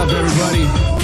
up, everybody?